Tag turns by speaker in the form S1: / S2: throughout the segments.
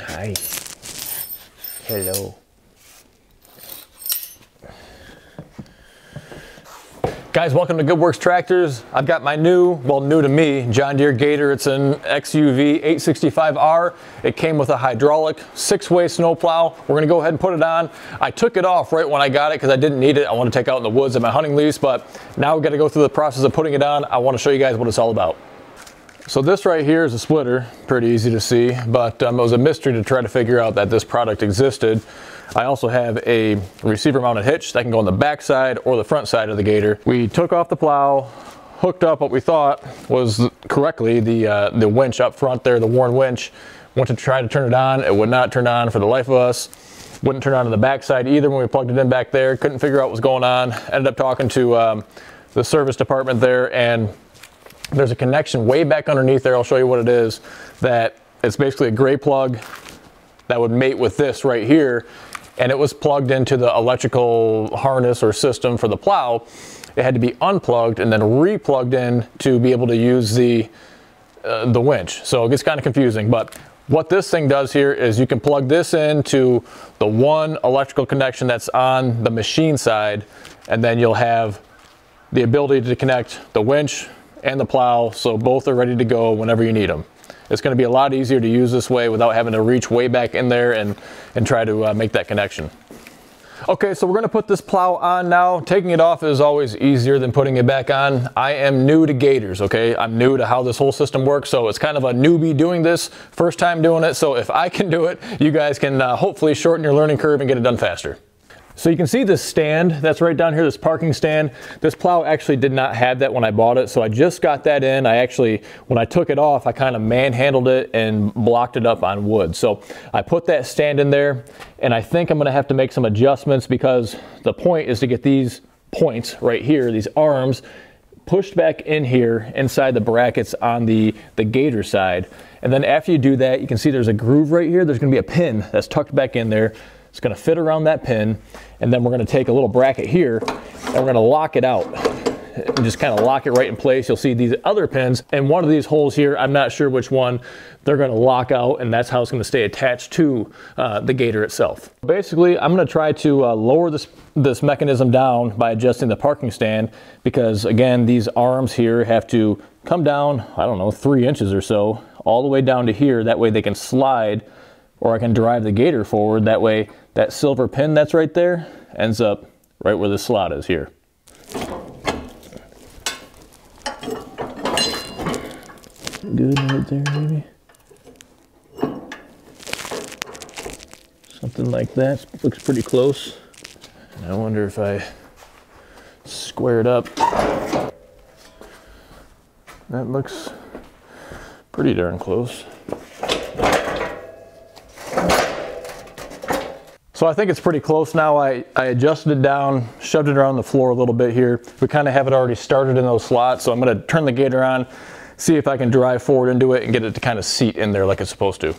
S1: Hi. Hello. Guys, welcome to Good Works Tractors. I've got my new, well new to me, John Deere Gator. It's an XUV 865R. It came with a hydraulic six-way snowplow. We're gonna go ahead and put it on. I took it off right when I got it because I didn't need it. I want to take out in the woods at my hunting lease, but now we've got to go through the process of putting it on. I want to show you guys what it's all about. So this right here is a splitter, pretty easy to see, but um, it was a mystery to try to figure out that this product existed. I also have a receiver mounted hitch that can go on the back side or the front side of the Gator. We took off the plow, hooked up what we thought was correctly the, uh, the winch up front there, the Warn winch. Went to try to turn it on, it would not turn on for the life of us. Wouldn't turn on to the back side either when we plugged it in back there. Couldn't figure out what was going on. Ended up talking to um, the service department there and there's a connection way back underneath there. I'll show you what it is. That it's basically a gray plug that would mate with this right here and it was plugged into the electrical harness or system for the plow. It had to be unplugged and then re-plugged in to be able to use the, uh, the winch. So it gets kind of confusing, but what this thing does here is you can plug this into the one electrical connection that's on the machine side, and then you'll have the ability to connect the winch and the plow, so both are ready to go whenever you need them. It's going to be a lot easier to use this way without having to reach way back in there and, and try to uh, make that connection. Okay, so we're gonna put this plow on now. Taking it off is always easier than putting it back on. I am new to gators, okay? I'm new to how this whole system works, so it's kind of a newbie doing this, first time doing it. So if I can do it, you guys can uh, hopefully shorten your learning curve and get it done faster. So you can see this stand that's right down here, this parking stand. This plow actually did not have that when I bought it, so I just got that in. I actually, when I took it off, I kind of manhandled it and blocked it up on wood. So I put that stand in there, and I think I'm gonna have to make some adjustments because the point is to get these points right here, these arms, pushed back in here inside the brackets on the, the gator side. And then after you do that, you can see there's a groove right here. There's gonna be a pin that's tucked back in there. It's gonna fit around that pin, and then we're gonna take a little bracket here, and we're gonna lock it out and just kind of lock it right in place. You'll see these other pins, and one of these holes here, I'm not sure which one, they're gonna lock out, and that's how it's gonna stay attached to uh, the gator itself. Basically, I'm gonna try to uh, lower this, this mechanism down by adjusting the parking stand, because again, these arms here have to come down, I don't know, three inches or so, all the way down to here. That way they can slide or I can drive the gator forward. That way that silver pin that's right there ends up right where the slot is here. Good right there, maybe. Something like that. Looks pretty close. And I wonder if I square it up. That looks pretty darn close. So I think it's pretty close now. I, I adjusted it down, shoved it around the floor a little bit here. We kind of have it already started in those slots. So I'm gonna turn the gator on, see if I can drive forward into it and get it to kind of seat in there like it's supposed to.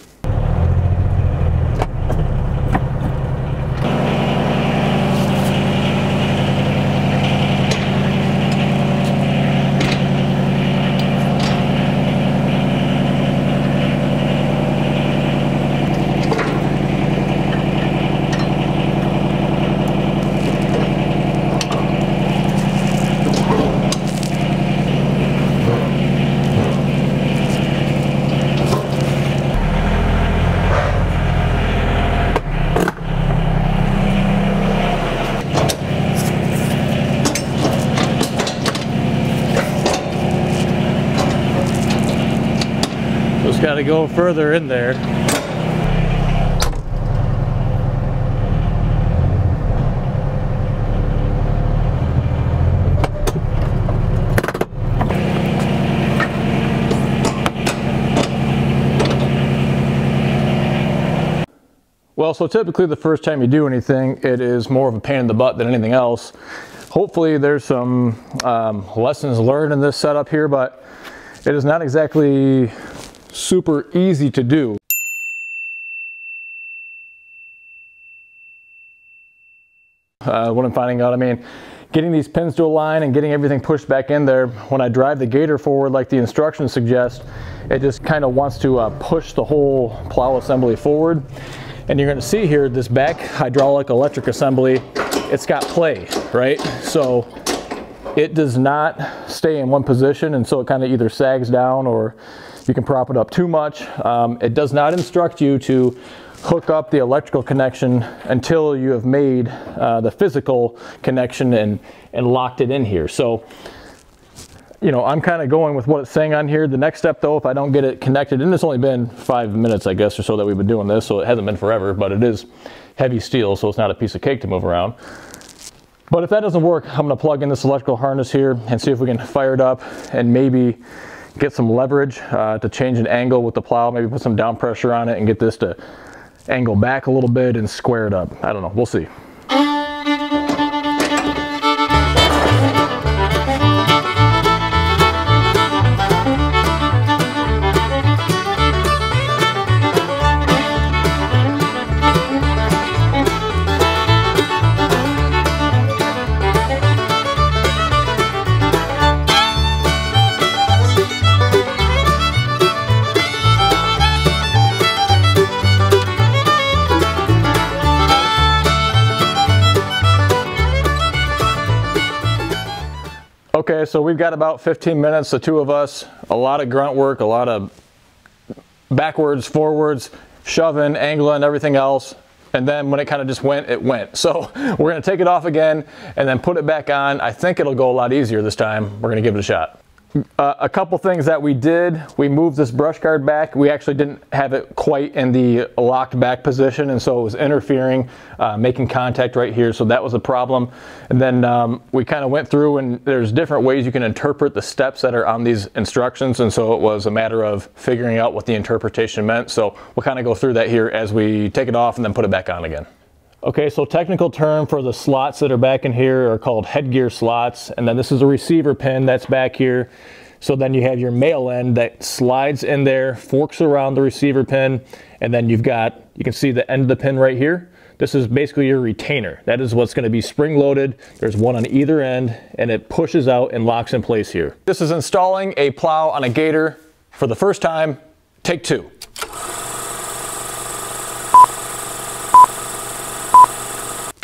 S1: Just got to go further in there. Well, so typically the first time you do anything, it is more of a pain in the butt than anything else. Hopefully there's some um, lessons learned in this setup here, but it is not exactly super easy to do. Uh, what I'm finding out, I mean, getting these pins to align and getting everything pushed back in there, when I drive the gator forward like the instructions suggest, it just kind of wants to uh, push the whole plow assembly forward. And you're gonna see here, this back hydraulic electric assembly, it's got play, right? So it does not stay in one position and so it kind of either sags down or you can prop it up too much. Um, it does not instruct you to hook up the electrical connection until you have made uh, the physical connection and, and locked it in here. So, you know, I'm kind of going with what it's saying on here. The next step though, if I don't get it connected, and it's only been five minutes, I guess, or so that we've been doing this, so it hasn't been forever, but it is heavy steel, so it's not a piece of cake to move around. But if that doesn't work, I'm gonna plug in this electrical harness here and see if we can fire it up and maybe get some leverage uh, to change an angle with the plow, maybe put some down pressure on it and get this to angle back a little bit and square it up. I don't know, we'll see. Okay, so we've got about 15 minutes, the two of us, a lot of grunt work, a lot of backwards, forwards, shoving, angling, everything else. And then when it kind of just went, it went. So we're gonna take it off again and then put it back on. I think it'll go a lot easier this time. We're gonna give it a shot. Uh, a couple things that we did, we moved this brush guard back. We actually didn't have it quite in the locked back position and so it was interfering, uh, making contact right here. So that was a problem. And then um, we kind of went through and there's different ways you can interpret the steps that are on these instructions. And so it was a matter of figuring out what the interpretation meant. So we'll kind of go through that here as we take it off and then put it back on again. Okay, so technical term for the slots that are back in here are called headgear slots. And then this is a receiver pin that's back here. So then you have your male end that slides in there, forks around the receiver pin, and then you've got, you can see the end of the pin right here. This is basically your retainer. That is what's gonna be spring loaded. There's one on either end and it pushes out and locks in place here. This is installing a plow on a Gator for the first time, take two.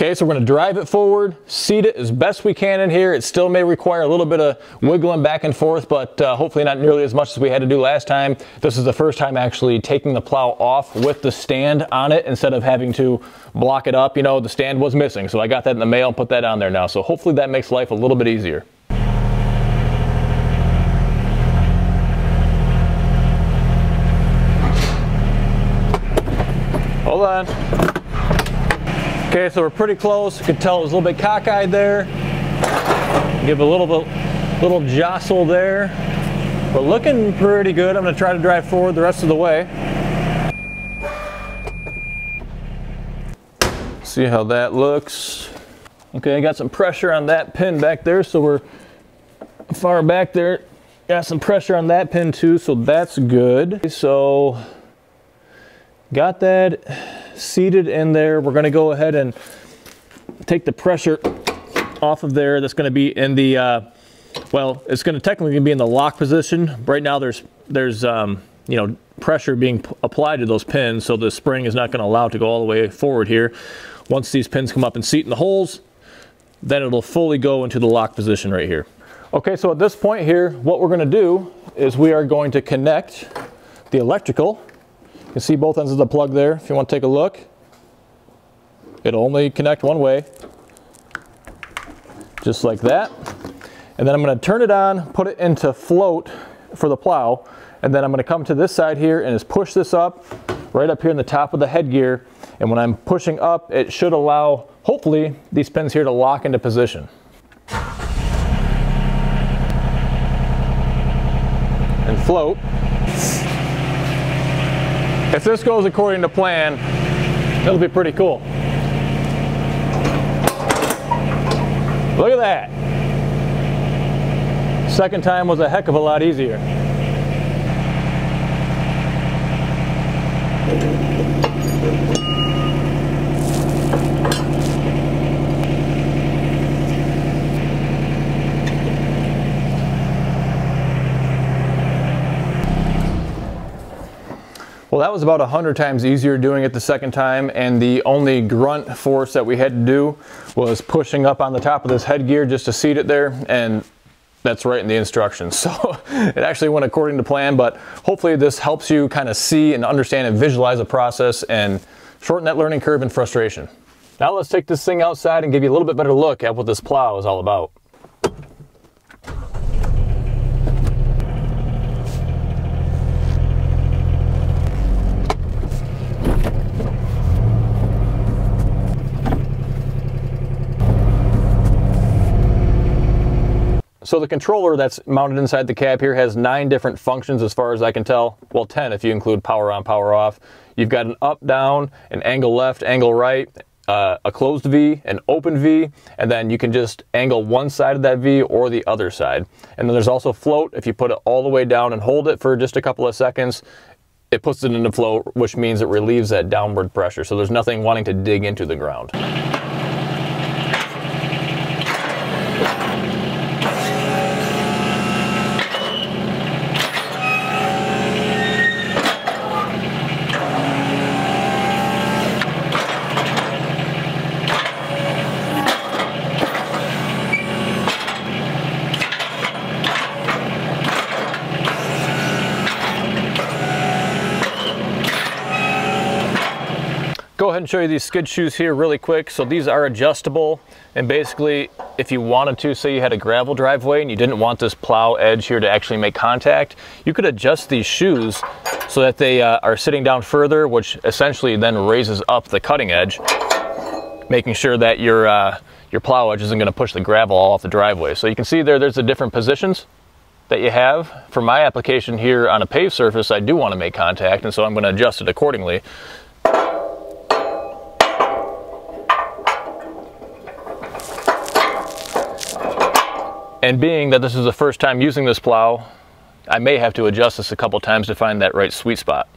S1: Okay, so we're gonna drive it forward, seat it as best we can in here. It still may require a little bit of wiggling back and forth, but uh, hopefully not nearly as much as we had to do last time. This is the first time actually taking the plow off with the stand on it instead of having to block it up. You know, the stand was missing, so I got that in the mail and put that on there now. So hopefully that makes life a little bit easier. Hold on. Okay, so we're pretty close. You can tell it was a little bit cockeyed there. Give a little bit, little jostle there. But looking pretty good. I'm gonna try to drive forward the rest of the way. See how that looks. Okay, I got some pressure on that pin back there, so we're far back there. Got some pressure on that pin too, so that's good. So, got that seated in there. We're gonna go ahead and take the pressure off of there. That's gonna be in the, uh, well, it's gonna technically be in the lock position. Right now there's, there's um, you know, pressure being applied to those pins, so the spring is not gonna allow it to go all the way forward here. Once these pins come up and seat in the holes, then it'll fully go into the lock position right here. Okay, so at this point here, what we're gonna do is we are going to connect the electrical you can see both ends of the plug there if you want to take a look. It'll only connect one way, just like that. And then I'm going to turn it on, put it into float for the plow, and then I'm going to come to this side here and just push this up right up here in the top of the headgear. And when I'm pushing up, it should allow, hopefully, these pins here to lock into position. And float. If this goes according to plan, it'll be pretty cool. Look at that. Second time was a heck of a lot easier. That was about a hundred times easier doing it the second time and the only grunt force that we had to do was pushing up on the top of this headgear just to seat it there and that's right in the instructions. So it actually went according to plan, but hopefully this helps you kind of see and understand and visualize the process and shorten that learning curve and frustration. Now let's take this thing outside and give you a little bit better look at what this plow is all about. So the controller that's mounted inside the cab here has nine different functions as far as I can tell. Well, 10 if you include power on, power off. You've got an up, down, an angle left, angle right, uh, a closed V, an open V, and then you can just angle one side of that V or the other side. And then there's also float. If you put it all the way down and hold it for just a couple of seconds, it puts it into float, which means it relieves that downward pressure. So there's nothing wanting to dig into the ground. Ahead and show you these skid shoes here really quick. So these are adjustable and basically if you wanted to, say you had a gravel driveway and you didn't want this plow edge here to actually make contact, you could adjust these shoes so that they uh, are sitting down further, which essentially then raises up the cutting edge, making sure that your, uh, your plow edge isn't gonna push the gravel all off the driveway. So you can see there, there's the different positions that you have. For my application here on a paved surface, I do wanna make contact, and so I'm gonna adjust it accordingly. And being that this is the first time using this plow, I may have to adjust this a couple times to find that right sweet spot.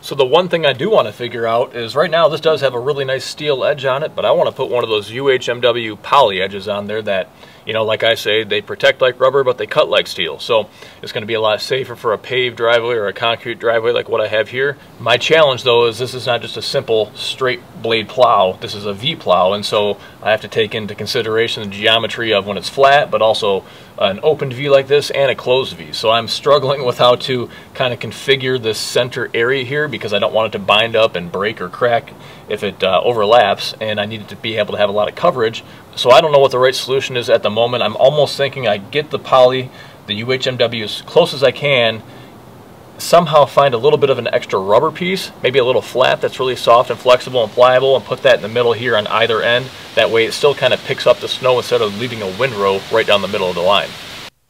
S1: So the one thing I do want to figure out is right now this does have a really nice steel edge on it, but I want to put one of those UHMW poly edges on there that you know, like I say, they protect like rubber, but they cut like steel. So it's going to be a lot safer for a paved driveway or a concrete driveway like what I have here. My challenge though is this is not just a simple straight blade plow. This is a V plow, and so I have to take into consideration the geometry of when it's flat, but also an opened V like this and a closed V. So I'm struggling with how to kind of configure this center area here because I don't want it to bind up and break or crack if it uh, overlaps and I needed to be able to have a lot of coverage. So I don't know what the right solution is at the moment. I'm almost thinking I get the poly, the UHMW as close as I can, somehow find a little bit of an extra rubber piece, maybe a little flap that's really soft and flexible and pliable and put that in the middle here on either end. That way it still kind of picks up the snow instead of leaving a windrow right down the middle of the line.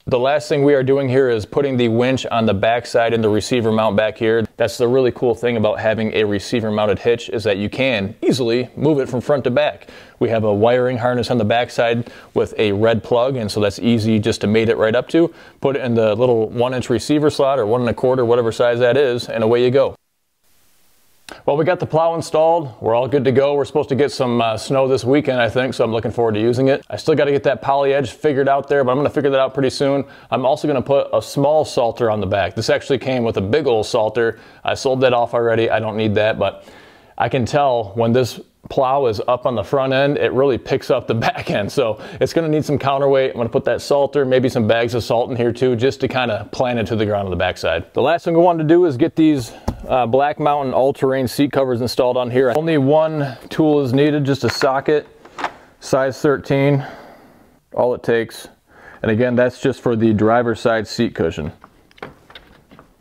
S1: The last thing we are doing here is putting the winch on the backside in the receiver mount back here. That's the really cool thing about having a receiver mounted hitch is that you can easily move it from front to back. We have a wiring harness on the backside with a red plug and so that's easy just to mate it right up to. Put it in the little one inch receiver slot or one and a quarter, whatever size that is, and away you go. Well, we got the plow installed. We're all good to go. We're supposed to get some uh, snow this weekend, I think, so I'm looking forward to using it. I still got to get that poly edge figured out there, but I'm going to figure that out pretty soon. I'm also going to put a small salter on the back. This actually came with a big old salter. I sold that off already. I don't need that, but I can tell when this plow is up on the front end, it really picks up the back end. So it's gonna need some counterweight. I'm gonna put that salter, maybe some bags of salt in here too, just to kind of plant it to the ground on the backside. The last thing we wanted to do is get these uh, Black Mountain all-terrain seat covers installed on here. Only one tool is needed, just a socket, size 13, all it takes. And again, that's just for the driver's side seat cushion. I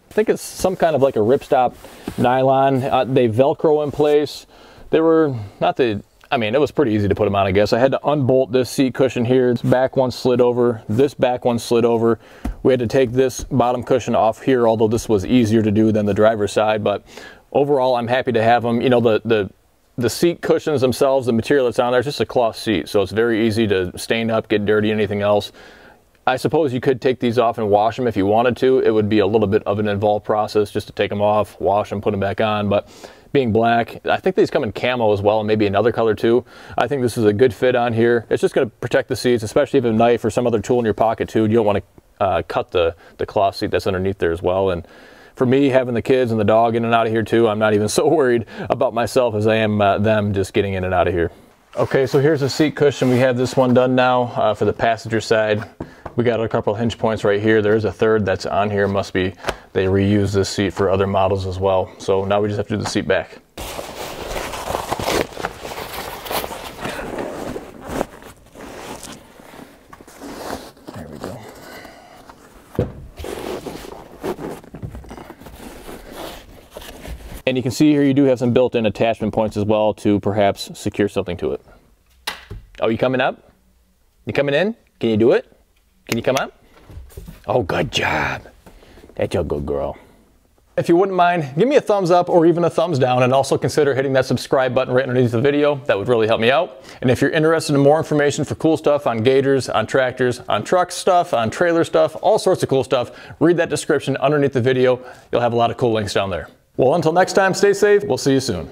S1: think it's some kind of like a ripstop nylon. Uh, they Velcro in place. They were not the, I mean, it was pretty easy to put them on, I guess. I had to unbolt this seat cushion here. This back one slid over. This back one slid over. We had to take this bottom cushion off here, although this was easier to do than the driver's side. But overall, I'm happy to have them. You know, the, the, the seat cushions themselves, the material that's on there, is just a cloth seat. So it's very easy to stain up, get dirty, anything else. I suppose you could take these off and wash them if you wanted to. It would be a little bit of an involved process just to take them off, wash them, put them back on. But being black. I think these come in camo as well and maybe another color too. I think this is a good fit on here. It's just going to protect the seats, especially if a knife or some other tool in your pocket too. You don't want to uh, cut the, the cloth seat that's underneath there as well. And for me, having the kids and the dog in and out of here too, I'm not even so worried about myself as I am uh, them just getting in and out of here. Okay, so here's the seat cushion. We have this one done now uh, for the passenger side. We got a couple hinge points right here. There's a third that's on here. Must be they reuse this seat for other models as well. So now we just have to do the seat back. And you can see here you do have some built-in attachment points as well to perhaps secure something to it. Oh, you coming up? You coming in? Can you do it? Can you come up? Oh, good job. That's your good girl. If you wouldn't mind, give me a thumbs up or even a thumbs down and also consider hitting that subscribe button right underneath the video. That would really help me out. And if you're interested in more information for cool stuff on gators, on tractors, on truck stuff, on trailer stuff, all sorts of cool stuff, read that description underneath the video. You'll have a lot of cool links down there. Well, until next time, stay safe. We'll see you soon.